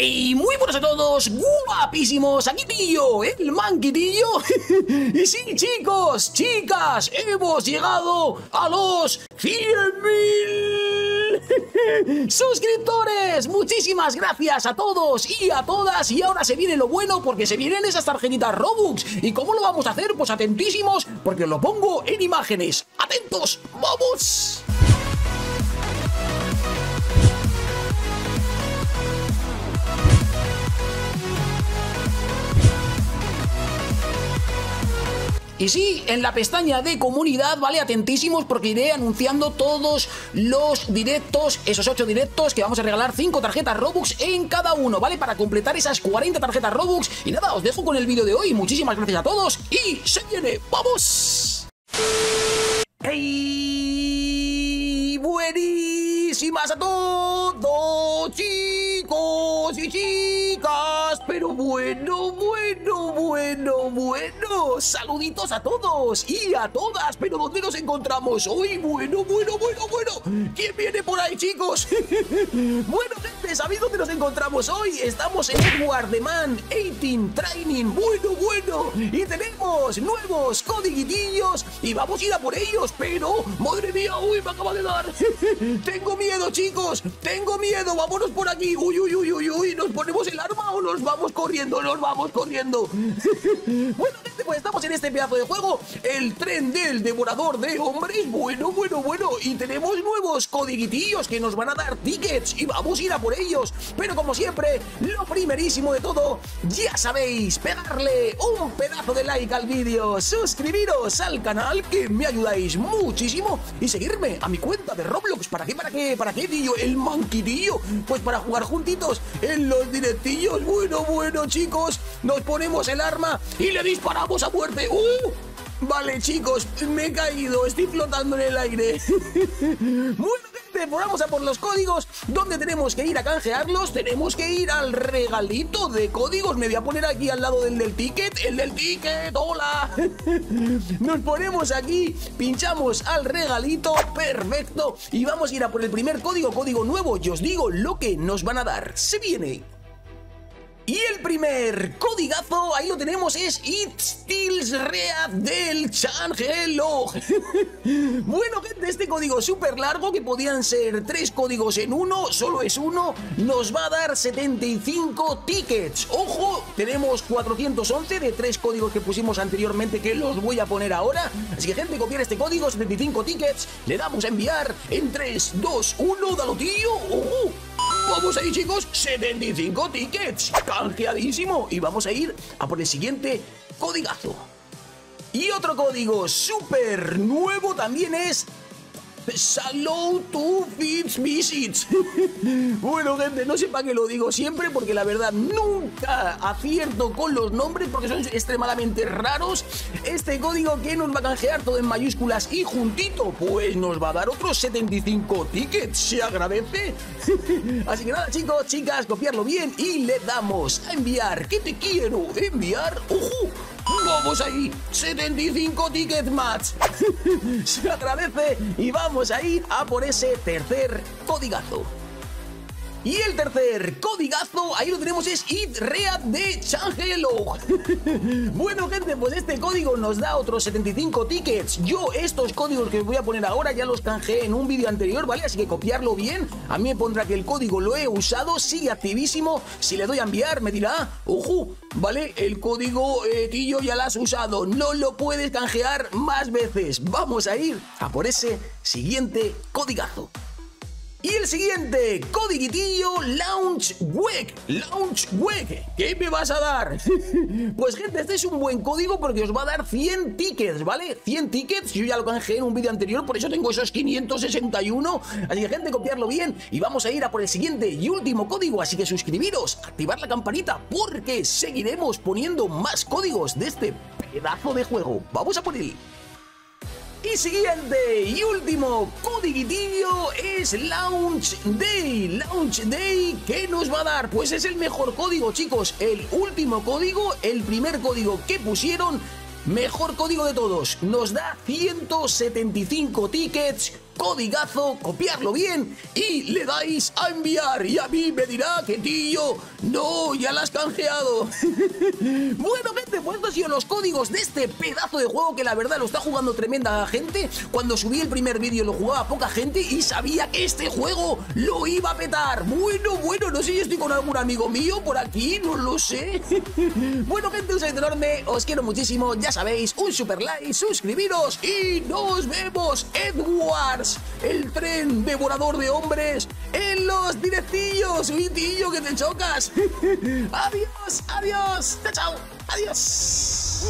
¡Hey! Muy buenos a todos, guapísimos, aquí tío, el manquitillo. y sí, chicos, chicas, hemos llegado a los 100.000 suscriptores. Muchísimas gracias a todos y a todas. Y ahora se viene lo bueno porque se vienen esas tarjetitas Robux. ¿Y cómo lo vamos a hacer? Pues atentísimos porque lo pongo en imágenes. ¡Atentos! ¡Vamos! Y sí, en la pestaña de comunidad, ¿vale? Atentísimos porque iré anunciando todos los directos, esos 8 directos que vamos a regalar 5 tarjetas Robux en cada uno, ¿vale? Para completar esas 40 tarjetas Robux. Y nada, os dejo con el vídeo de hoy. Muchísimas gracias a todos y se viene. ¡Vamos! ¡Hey! Buenísimas a todos, chicos y chicas. Pero bueno, bueno, bueno. Saluditos a todos y a todas. Pero ¿dónde nos encontramos hoy? Bueno, bueno, bueno, bueno. ¿Quién viene por ahí, chicos? bueno, gente, ¿sabéis dónde nos encontramos hoy? Estamos en Edward The Man 18 Training. Bueno, bueno. Y tenemos nuevos codiguitillos y vamos a ir a por ellos. Pero, madre mía, uy, me acaba de dar. Tengo miedo, chicos. Tengo miedo. Vámonos por aquí. Uy, uy, uy, uy, uy. ¿Nos ponemos el arma o nos vamos corriendo? Nos vamos corriendo. bueno, gente, pues estamos en este pedazo de juego. El tren del devorador de hombres. Bueno, bueno, bueno. Y tenemos nuevos codiguitillos que nos van a dar tickets. Y vamos a ir a por ellos. Pero como siempre, lo primerísimo de todo, ya sabéis, pegarle un pedazo de like al vídeo, suscribiros al canal, que me ayudáis muchísimo, y seguirme a mi cuenta de Roblox. ¿Para qué, para qué, para qué, tío? El manquitillo. Pues para jugar juntitos en los directillos. Bueno, bueno, chicos, nos ponemos el arma y le disparamos a muerte. ¡Uh! Vale, chicos, me he caído, estoy flotando en el aire. bueno, gente, pues vamos a por los códigos. ¿Dónde tenemos que ir a canjearlos? Tenemos que ir al regalito de códigos. Me voy a poner aquí al lado del del ticket. El del ticket, hola. Nos ponemos aquí, pinchamos al regalito, perfecto. Y vamos a ir a por el primer código, código nuevo. Y os digo lo que nos van a dar. Se viene. Y el primer codigazo, ahí lo tenemos, es It Steals Read del Changelo. bueno, gente, este código súper largo, que podían ser tres códigos en uno, solo es uno, nos va a dar 75 tickets. Ojo, tenemos 411 de tres códigos que pusimos anteriormente, que los voy a poner ahora. Así que, gente, copiar este código, 75 tickets, le damos a enviar en 3, 2, 1, dalo tío. ¡Ojo! Vamos ahí, chicos, 75 tickets, canjeadísimo. Y vamos a ir a por el siguiente codigazo. Y otro código súper nuevo también es Salud to Fits Visits. bueno, gente, no sé para qué lo digo siempre, porque la verdad nunca acierto con los nombres porque son extremadamente raros. Este código que nos va a canjear todo en mayúsculas y juntito, pues nos va a dar otros 75 tickets. Se agradece. Así que nada, chicos, chicas, copiarlo bien y le damos a enviar. ¿Qué te quiero enviar? ¡Ojo! Vamos ahí, 75 tickets más. Se agradece y vamos a ir a por ese tercer codigazo. Y el tercer codigazo, ahí lo tenemos, es It Read de Changelo. bueno, gente, pues este código nos da otros 75 tickets. Yo estos códigos que os voy a poner ahora ya los canjeé en un vídeo anterior, ¿vale? Así que copiarlo bien. A mí me pondrá que el código lo he usado, sigue activísimo. Si le doy a enviar, me dirá, ojo, ¿vale? El código, eh, tío, ya lo has usado. No lo puedes canjear más veces. Vamos a ir a por ese siguiente codigazo. Y el siguiente, codiguitillo Launch Week. Launch Week. ¿Qué me vas a dar? pues gente, este es un buen código porque os va a dar 100 tickets, ¿vale? 100 tickets, yo ya lo canjeé en un vídeo anterior, por eso tengo esos 561. Así que gente, copiarlo bien y vamos a ir a por el siguiente y último código. Así que suscribiros, activar la campanita porque seguiremos poniendo más códigos de este pedazo de juego. Vamos a por él. Y siguiente y último codiguitillo es Launch Day. Launch Day, ¿qué nos va a dar? Pues es el mejor código, chicos. El último código, el primer código que pusieron, mejor código de todos. Nos da 175 tickets codigazo, copiarlo bien y le dais a enviar. Y a mí me dirá que tío, no, ya la has canjeado. bueno, gente, pues estos han sido los códigos de este pedazo de juego que la verdad lo está jugando tremenda gente. Cuando subí el primer vídeo lo jugaba poca gente y sabía que este juego lo iba a petar. Bueno, bueno, no sé si estoy con algún amigo mío por aquí, no lo sé. bueno, gente, un saludo enorme, os quiero muchísimo, ya sabéis, un super like, suscribiros y nos vemos, Edwards, el tren devorador de hombres, en los directillos, tío, que te chocas. adiós, adiós, chao, chao, adiós.